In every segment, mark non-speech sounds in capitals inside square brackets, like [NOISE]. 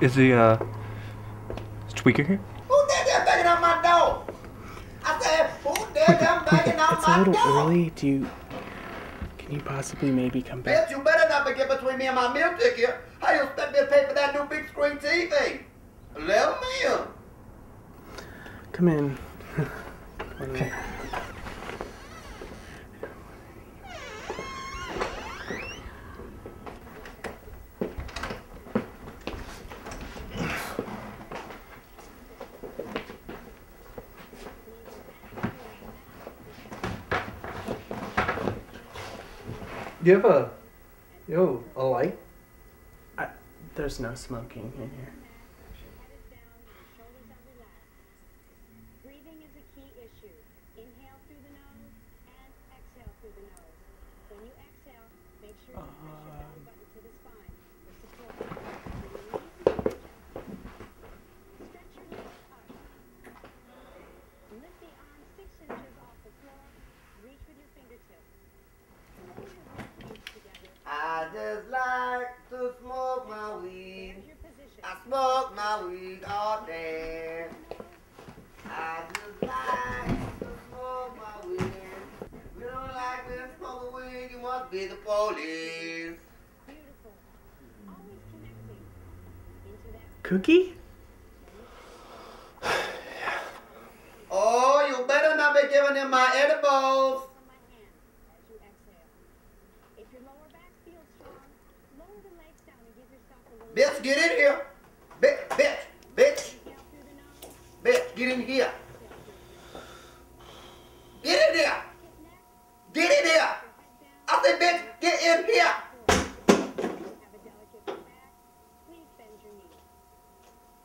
Hey. Is the, uh, is Tweaker here? Who did that banging on my door? I said, who did that [LAUGHS] banging on It's a my little door? early. Do you. Can you possibly maybe come back? Bitch, you better not be getting between me and my meal ticket. How you expect me to pay for that new big screen TV? Let me in. Come in. [LAUGHS] Come Do you have a, you know, a light? I, there's no smoking in here. Shoulders are relaxed. Breathing is a key issue. Inhale through the nose and exhale through the nose. When you exhale, make sure you press your belly button to the spine for support. Bring your knees together. Stretch your legs up. Lift the arms six inches off the floor. Reach with your fingertips. Pull your left knees together. I just like to smoke my weed. There's your position. I smoke my weed all day. I just like to smoke my weed. You don't like to smoke weed, you must be the police. Beautiful. Always connecting into that Cookie? Oh, you better not be giving him my edibles. from my hand as get in here. Get in here. Get in here. I said, bitch, get in here. Have a delicate back. Please bend your knees.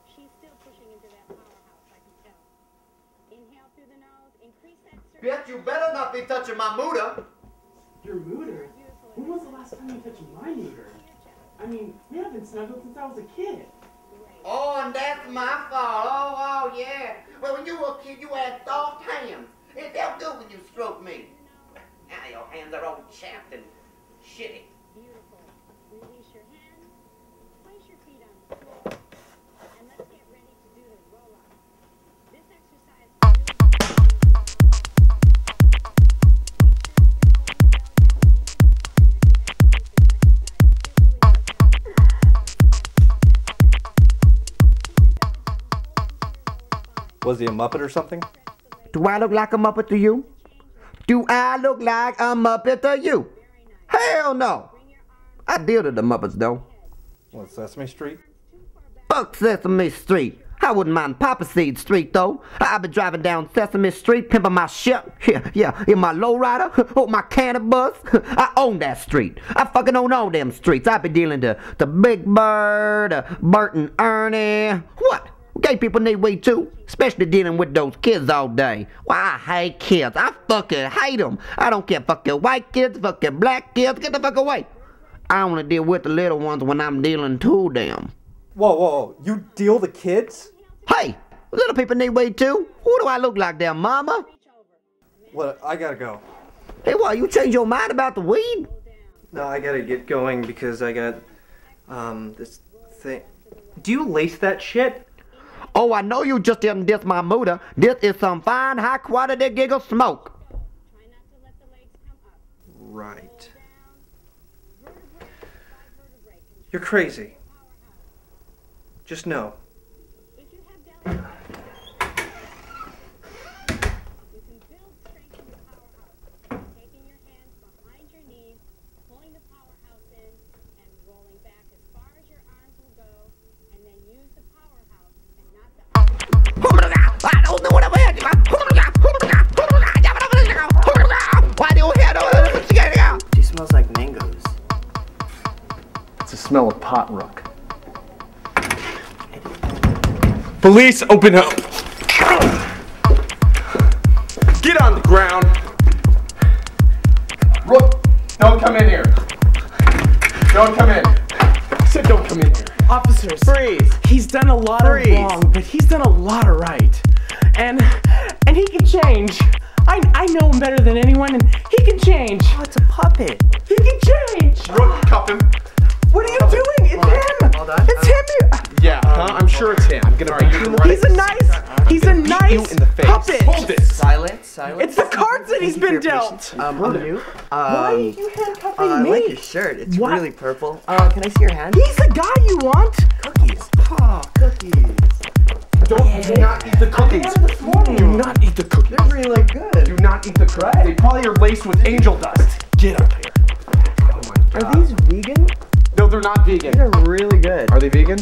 She's still pushing into that powerhouse, I can tell. Inhale through the nose. Increase that Bitch, you better not be touching my Muda. Your mooter? When was the last time you touched my mooter? I mean, we haven't snuggled since I was a kid. Oh, and that's my fault. Oh, oh, yeah. Well, when you were a kid, you had soft hands. It felt good when you stroked me. Now your hands are all chapped and shitty. Was he a Muppet or something? Do I look like a Muppet to you? Do I look like a Muppet to you? Hell no. I deal to the Muppets though. What, Sesame Street? Fuck Sesame Street. I wouldn't mind Papa Seed Street though. I- I've been driving down Sesame Street, pimping my shit. [LAUGHS] Yeah, yeah, in my lowrider, [LAUGHS] or my cannabis. [LAUGHS] I own that street. I fucking own all them streets. I be dealing to the Big Bird, uh, Bert and Ernie. What? Gay people need weed too, especially dealing with those kids all day. Why I hate kids. I fucking hate them. I don't care fucking white kids, fucking black kids. Get the fuck away. I only deal with the little ones when I'm dealing to them. Whoa, whoa, whoa. You deal the kids? Hey, little people need weed too. Who do I look like, their mama? What, I gotta go. Hey, why you change your mind about the weed? No, I gotta get going because I got, um, this thing. Do you lace that shit? Oh, I know you just didn't diss my Muda. This is some fine, high quality giggle smoke. Right. You're crazy. Just know. Police, open up! Get on the ground! Rook, don't come in here. Don't come in. I said don't come in here. Officers, freeze! He's done a lot Freeze. of wrong, but he's done a lot of right. And and he can change. I I know him better than anyone, and he can change. Oh, it's a puppet. He can change. Rook, cuff him. What are you doing? It's him. All done? It's him. You- Yeah, huh? I'm sure it's him. I'm gonna beat you in He's a nice. He's a nice in the face. puppet. Hold it. Silence, silence. It's the cards that he's Thank you been dealt. patience. Um, I'm new. Why are Um, you handcuffing uh, I like your shirt. It's What? really purple. Uh, can I see your hand? He's the guy you want. Cookies. Oh, cookies. Don't do not eat the cookies. Do not eat the cookies. They're really good. Do not eat the cookies. They probably are laced with angel dust. Get up here. Oh my Are these vegan? No, they're not vegan. They're really good. Are they vegan?